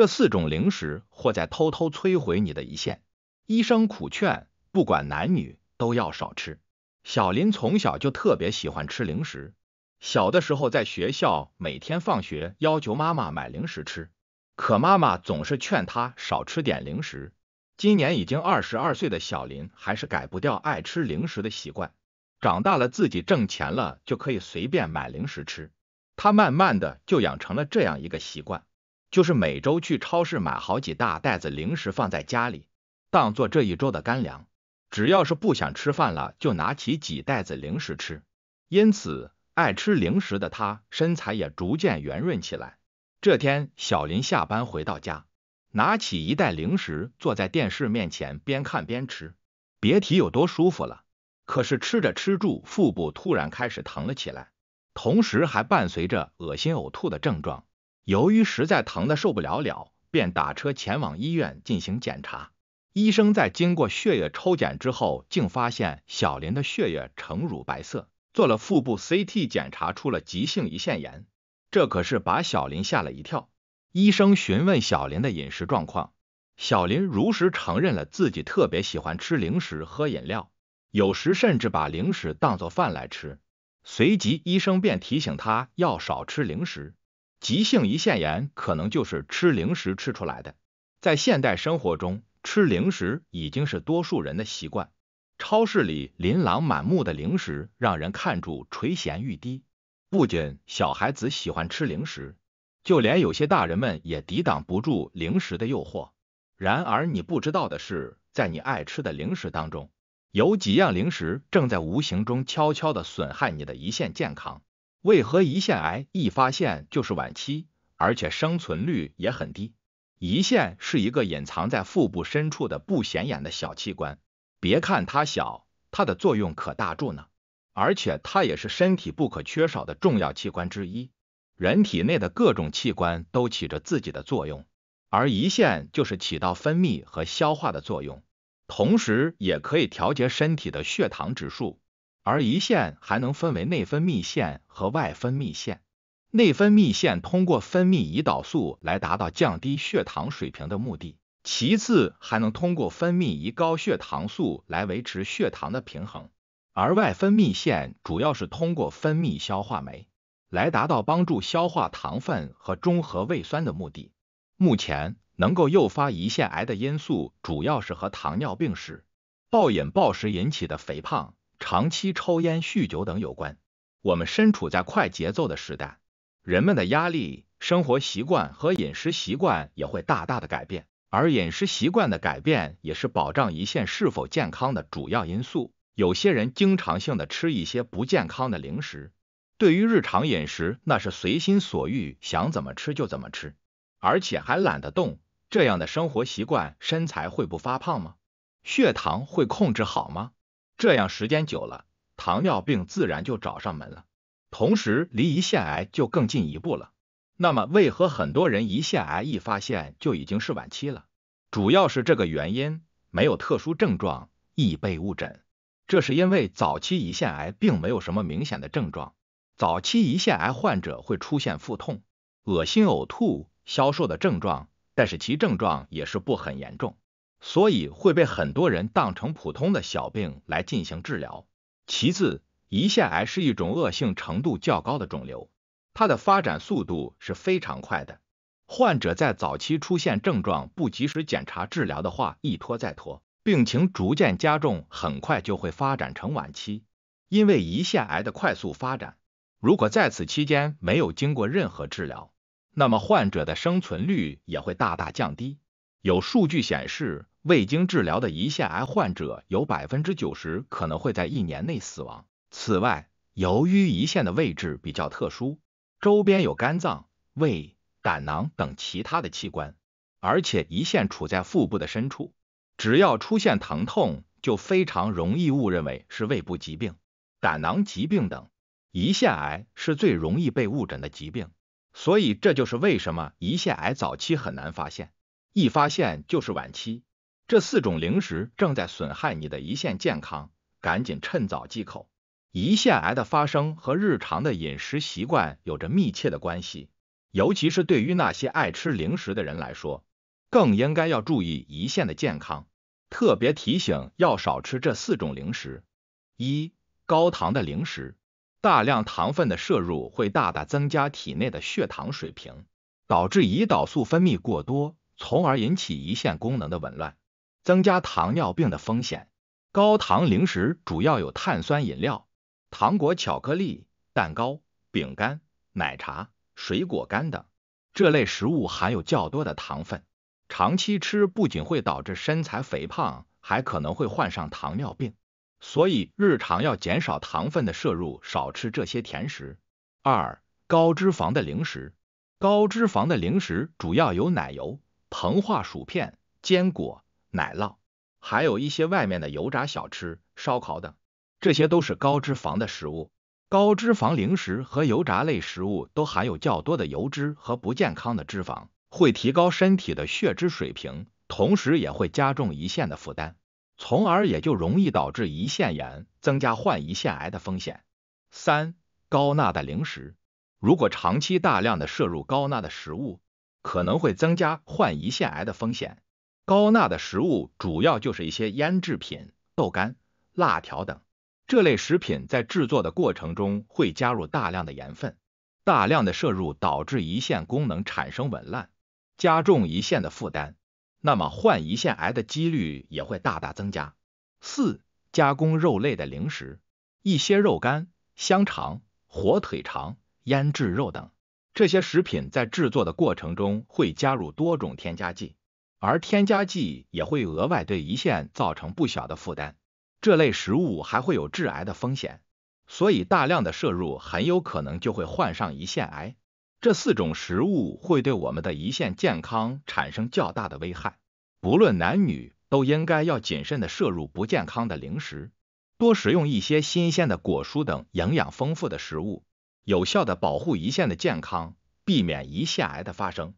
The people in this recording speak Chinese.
这四种零食或在偷偷摧毁你的胰腺。医生苦劝，不管男女都要少吃。小林从小就特别喜欢吃零食，小的时候在学校每天放学要求妈妈买零食吃，可妈妈总是劝他少吃点零食。今年已经二十二岁的小林还是改不掉爱吃零食的习惯。长大了自己挣钱了就可以随便买零食吃，他慢慢的就养成了这样一个习惯，就是每周去超市买好几大袋子零食放在家里，当做这一周的干粮。只要是不想吃饭了，就拿起几袋子零食吃。因此，爱吃零食的他身材也逐渐圆润起来。这天，小林下班回到家。拿起一袋零食，坐在电视面前边看边吃，别提有多舒服了。可是吃着吃住，腹部突然开始疼了起来，同时还伴随着恶心呕吐的症状。由于实在疼的受不了了，便打车前往医院进行检查。医生在经过血液抽检之后，竟发现小林的血液呈乳白色。做了腹部 CT 检查，出了急性胰腺炎，这可是把小林吓了一跳。医生询问小林的饮食状况，小林如实承认了自己特别喜欢吃零食、喝饮料，有时甚至把零食当做饭来吃。随即，医生便提醒他要少吃零食，急性胰腺炎可能就是吃零食吃出来的。在现代生活中，吃零食已经是多数人的习惯。超市里琳琅满目的零食让人看住垂涎欲滴，不仅小孩子喜欢吃零食。就连有些大人们也抵挡不住零食的诱惑。然而你不知道的是，在你爱吃的零食当中，有几样零食正在无形中悄悄的损害你的胰腺健康。为何胰腺癌一发现就是晚期，而且生存率也很低？胰腺是一个隐藏在腹部深处的不显眼的小器官，别看它小，它的作用可大着呢。而且它也是身体不可缺少的重要器官之一。人体内的各种器官都起着自己的作用，而胰腺就是起到分泌和消化的作用，同时也可以调节身体的血糖指数。而胰腺还能分为内分泌腺和外分泌腺。内分泌腺通过分泌胰岛素来达到降低血糖水平的目的，其次还能通过分泌胰高血糖素来维持血糖的平衡。而外分泌腺主要是通过分泌消化酶。来达到帮助消化糖分和中和胃酸的目的。目前能够诱发胰腺癌的因素，主要是和糖尿病史、暴饮暴食引起的肥胖、长期抽烟酗酒等有关。我们身处在快节奏的时代，人们的压力、生活习惯和饮食习惯也会大大的改变，而饮食习惯的改变也是保障胰腺是否健康的主要因素。有些人经常性的吃一些不健康的零食。对于日常饮食，那是随心所欲，想怎么吃就怎么吃，而且还懒得动。这样的生活习惯，身材会不发胖吗？血糖会控制好吗？这样时间久了，糖尿病自然就找上门了，同时离胰腺癌就更进一步了。那么，为何很多人胰腺癌一发现就已经是晚期了？主要是这个原因，没有特殊症状，易被误诊。这是因为早期胰腺癌并没有什么明显的症状。早期胰腺癌患者会出现腹痛、恶心、呕吐、消瘦的症状，但是其症状也是不很严重，所以会被很多人当成普通的小病来进行治疗。其次，胰腺癌是一种恶性程度较高的肿瘤，它的发展速度是非常快的。患者在早期出现症状不及时检查治疗的话，一拖再拖，病情逐渐加重，很快就会发展成晚期。因为胰腺癌的快速发展。如果在此期间没有经过任何治疗，那么患者的生存率也会大大降低。有数据显示，未经治疗的胰腺癌患者有百分之九十可能会在一年内死亡。此外，由于胰腺的位置比较特殊，周边有肝脏、胃、胆囊等其他的器官，而且胰腺处在腹部的深处，只要出现疼痛，就非常容易误认为是胃部疾病、胆囊疾病等。胰腺癌是最容易被误诊的疾病，所以这就是为什么胰腺癌早期很难发现，一发现就是晚期。这四种零食正在损害你的胰腺健康，赶紧趁早忌口。胰腺癌的发生和日常的饮食习惯有着密切的关系，尤其是对于那些爱吃零食的人来说，更应该要注意胰腺的健康。特别提醒要少吃这四种零食：一、高糖的零食，大量糖分的摄入会大大增加体内的血糖水平，导致胰岛素分泌过多，从而引起胰腺功能的紊乱，增加糖尿病的风险。高糖零食主要有碳酸饮料、糖果、巧克力、蛋糕、饼干、奶茶。水果干等这类食物含有较多的糖分，长期吃不仅会导致身材肥胖，还可能会患上糖尿病。所以日常要减少糖分的摄入，少吃这些甜食。二、高脂肪的零食，高脂肪的零食主要有奶油、膨化薯片、坚果、奶酪，还有一些外面的油炸小吃、烧烤等，这些都是高脂肪的食物。高脂肪零食和油炸类食物都含有较多的油脂和不健康的脂肪，会提高身体的血脂水平，同时也会加重胰腺的负担，从而也就容易导致胰腺炎，增加患胰腺癌的风险。三、高钠的零食，如果长期大量的摄入高钠的食物，可能会增加患胰腺癌的风险。高钠的食物主要就是一些腌制品、豆干、辣条等。这类食品在制作的过程中会加入大量的盐分，大量的摄入导致胰腺功能产生紊乱，加重胰腺的负担，那么患胰腺癌的几率也会大大增加。四、加工肉类的零食，一些肉干、香肠、火腿肠、腌制肉等，这些食品在制作的过程中会加入多种添加剂，而添加剂也会额外对胰腺造成不小的负担。这类食物还会有致癌的风险，所以大量的摄入很有可能就会患上胰腺癌。这四种食物会对我们的胰腺健康产生较大的危害，不论男女都应该要谨慎的摄入不健康的零食，多食用一些新鲜的果蔬等营养丰富的食物，有效的保护胰腺的健康，避免胰腺癌的发生。